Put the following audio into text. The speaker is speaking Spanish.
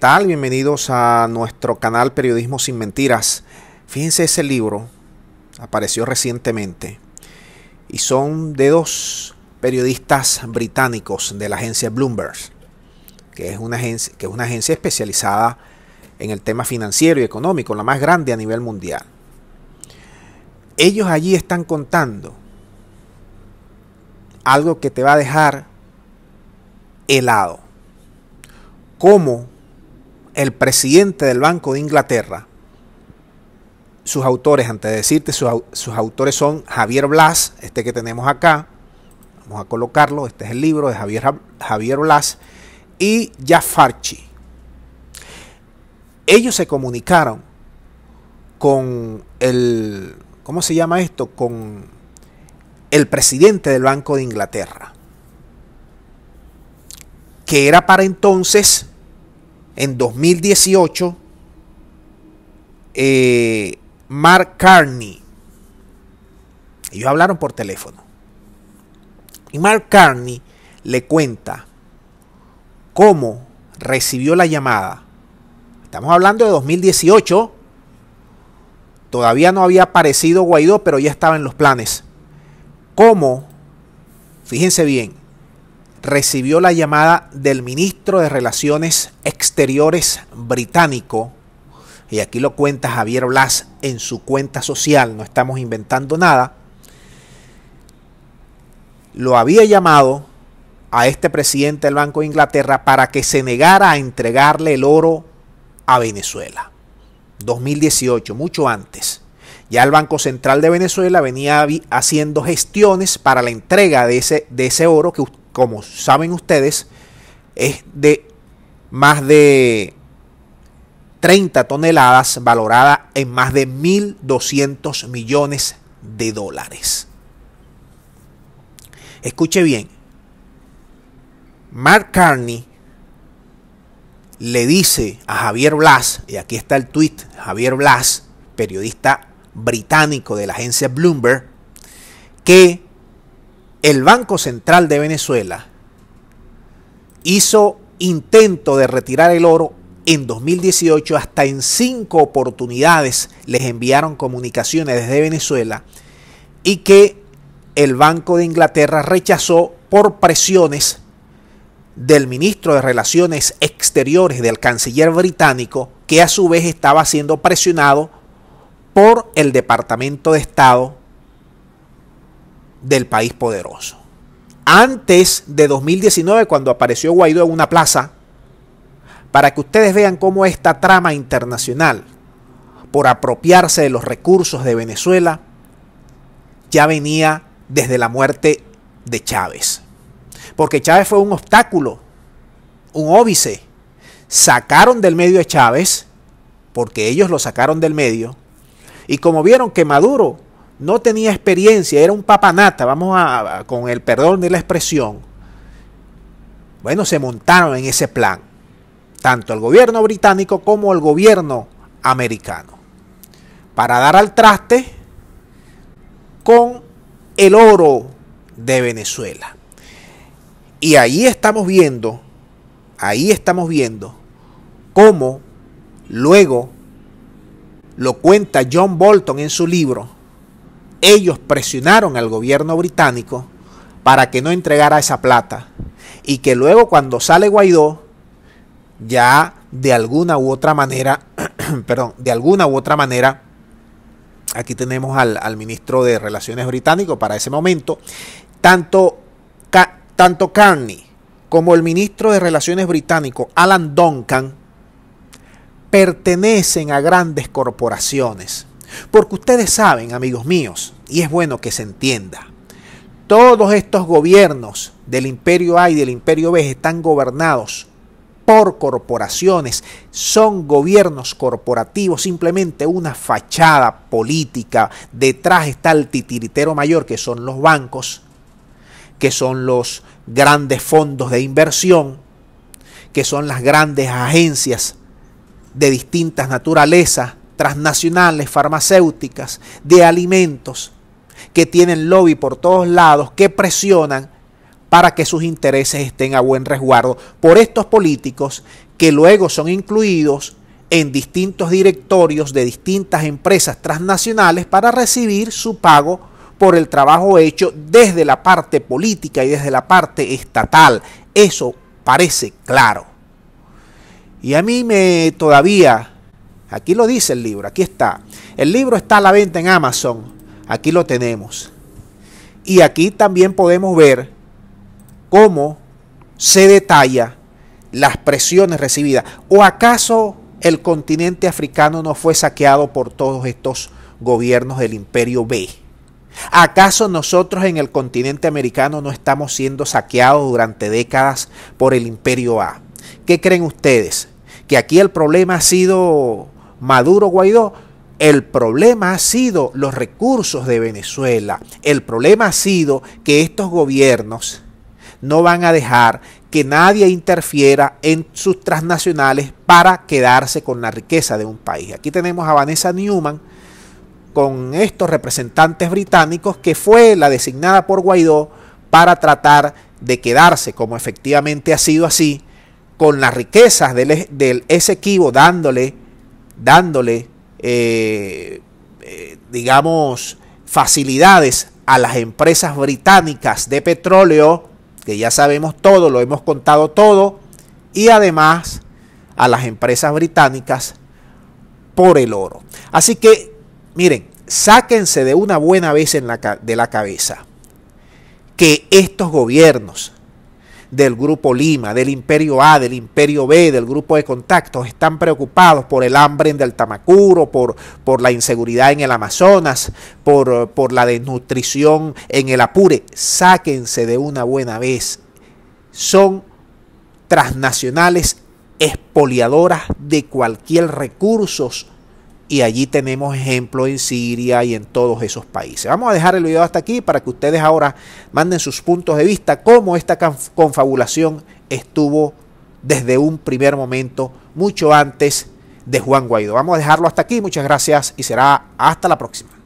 Bienvenidos a nuestro canal Periodismo sin Mentiras. Fíjense ese libro, apareció recientemente y son de dos periodistas británicos de la agencia Bloomberg, que es una agencia, que es una agencia especializada en el tema financiero y económico, la más grande a nivel mundial. Ellos allí están contando algo que te va a dejar helado. Cómo el presidente del Banco de Inglaterra, sus autores, antes de decirte, sus, autores son Javier Blas, este que tenemos acá, vamos a colocarlo, este es el libro de Javier, Javier Blas, y Jafarchi. Ellos se comunicaron con el, ¿cómo se llama esto? Con el presidente del Banco de Inglaterra, que era para entonces en 2018, eh, Mark Carney, ellos hablaron por teléfono, y Mark Carney le cuenta cómo recibió la llamada. Estamos hablando de 2018. Todavía no había aparecido Guaidó, pero ya estaba en los planes. Cómo, fíjense bien, recibió la llamada del ministro de Relaciones Exteriores británico, y aquí lo cuenta Javier Blas en su cuenta social, no estamos inventando nada, lo había llamado a este presidente del Banco de Inglaterra para que se negara a entregarle el oro a Venezuela. 2018, mucho antes. Ya el Banco Central de Venezuela venía haciendo gestiones para la entrega de ese, de ese oro que como saben ustedes, es de más de 30 toneladas valorada en más de 1.200 millones de dólares. Escuche bien, Mark Carney le dice a Javier Blas, y aquí está el tweet, Javier Blas, periodista británico de la agencia Bloomberg, que el Banco Central de Venezuela hizo intento de retirar el oro en 2018, hasta en cinco oportunidades les enviaron comunicaciones desde Venezuela y que el Banco de Inglaterra rechazó por presiones del ministro de Relaciones Exteriores, del canciller británico, que a su vez estaba siendo presionado por el Departamento de Estado del país poderoso. Antes de 2019, cuando apareció Guaidó en una plaza, para que ustedes vean cómo esta trama internacional por apropiarse de los recursos de Venezuela ya venía desde la muerte de Chávez. Porque Chávez fue un obstáculo, un óbice. Sacaron del medio a Chávez, porque ellos lo sacaron del medio, y como vieron que Maduro no tenía experiencia, era un papanata, vamos a, con el perdón de la expresión. Bueno, se montaron en ese plan, tanto el gobierno británico como el gobierno americano, para dar al traste con el oro de Venezuela. Y ahí estamos viendo, ahí estamos viendo cómo luego lo cuenta John Bolton en su libro, ellos presionaron al gobierno británico para que no entregara esa plata y que luego cuando sale Guaidó ya de alguna u otra manera, perdón, de alguna u otra manera, aquí tenemos al, ministro de Relaciones británico para ese momento, tanto, tanto Carney como el ministro de Relaciones británico, Alan Duncan, pertenecen a grandes corporaciones porque ustedes saben, amigos míos, y es bueno que se entienda, todos estos gobiernos del imperio A y del imperio B están gobernados por corporaciones, son gobiernos corporativos, simplemente una fachada política. Detrás está el titiritero mayor, que son los bancos, que son los grandes fondos de inversión, que son las grandes agencias de distintas naturalezas transnacionales, farmacéuticas, de alimentos, que tienen lobby por todos lados, que presionan para que sus intereses estén a buen resguardo por estos políticos que luego son incluidos en distintos directorios de distintas empresas transnacionales para recibir su pago por el trabajo hecho desde la parte política y desde la parte estatal. Eso parece claro. Y a mí me todavía, aquí lo dice el libro, aquí está. El libro está a la venta en Amazon, aquí lo tenemos. Y aquí también podemos ver cómo se detalla las presiones recibidas. ¿O acaso el continente africano no fue saqueado por todos estos gobiernos del imperio B? ¿Acaso nosotros en el continente americano no estamos siendo saqueados durante décadas por el imperio A? ¿Qué creen ustedes? ¿Que aquí el problema ha sido Maduro Guaidó? El problema ha sido los recursos de Venezuela. El problema ha sido que estos gobiernos no van a dejar que nadie interfiera en sus transnacionales para quedarse con la riqueza de un país. Aquí tenemos a Vanessa Newman con estos representantes británicos que fue la designada por Guaidó para tratar de quedarse, como efectivamente ha sido así, con las riquezas del, del Esequibo dándole, dándole eh, eh, digamos, facilidades a las empresas británicas de petróleo, que ya sabemos todo, lo hemos contado todo, y además a las empresas británicas por el oro. Así que, miren, sáquense de una buena vez en de la cabeza que estos gobiernos del Grupo Lima, del Imperio A, del Imperio B, del Grupo de Contactos, están preocupados por el hambre en el Tamacuro, por, por la inseguridad en el Amazonas, por, por la desnutrición en el Apure. Sáquense de una buena vez. Son transnacionales expoliadoras de cualquier recursos y allí tenemos ejemplos en Siria y en todos esos países. Vamos a dejar el video hasta aquí para que ustedes ahora manden sus puntos de vista, cómo esta confabulación estuvo desde un primer momento, mucho antes de Juan Guaidó. Vamos a dejarlo hasta aquí, muchas gracias y será hasta la próxima.